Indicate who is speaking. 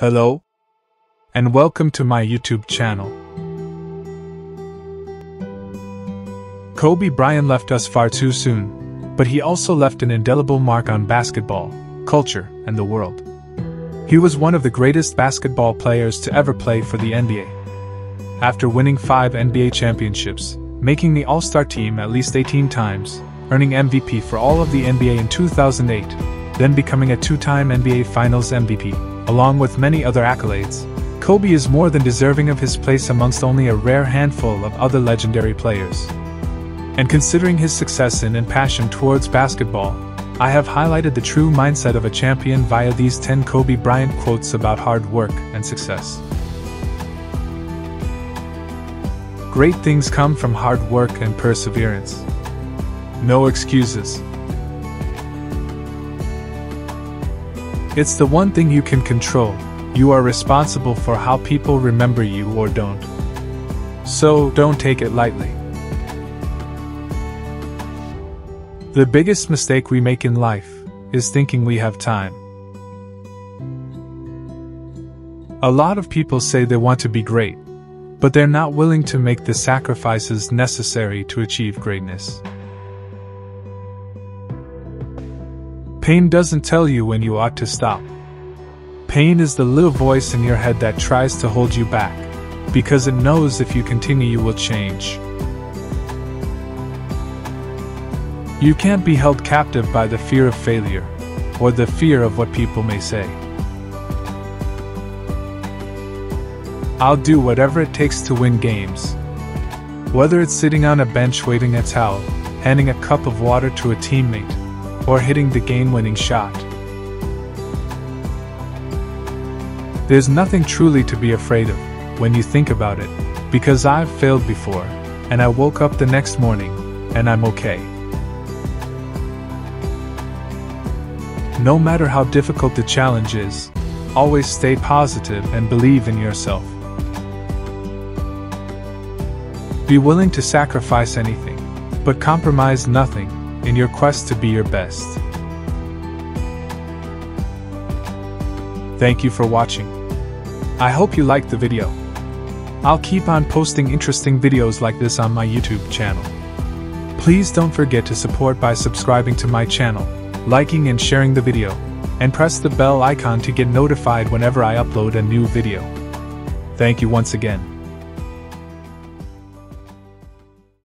Speaker 1: Hello? And welcome to my YouTube channel. Kobe Bryant left us far too soon, but he also left an indelible mark on basketball, culture, and the world. He was one of the greatest basketball players to ever play for the NBA. After winning five NBA championships, making the All Star team at least 18 times, earning MVP for all of the NBA in 2008, then becoming a two time NBA Finals MVP, along with many other accolades, Kobe is more than deserving of his place amongst only a rare handful of other legendary players. And considering his success in and passion towards basketball, I have highlighted the true mindset of a champion via these 10 Kobe Bryant quotes about hard work and success. Great things come from hard work and perseverance. No excuses. It's the one thing you can control. You are responsible for how people remember you or don't. So, don't take it lightly. The biggest mistake we make in life is thinking we have time. A lot of people say they want to be great, but they're not willing to make the sacrifices necessary to achieve greatness. Pain doesn't tell you when you ought to stop. Pain is the little voice in your head that tries to hold you back, because it knows if you continue you will change. You can't be held captive by the fear of failure, or the fear of what people may say. I'll do whatever it takes to win games. Whether it's sitting on a bench waving a towel, handing a cup of water to a teammate, or hitting the game winning shot. There's nothing truly to be afraid of when you think about it, because I've failed before, and I woke up the next morning, and I'm okay. No matter how difficult the challenge is, always stay positive and believe in yourself. Be willing to sacrifice anything, but compromise nothing in your quest to be your best. Thank you for watching. I hope you liked the video. I'll keep on posting interesting videos like this on my YouTube channel. Please don't forget to support by subscribing to my channel, liking and sharing the video, and press the bell icon to get notified whenever I upload a new video. Thank you once again.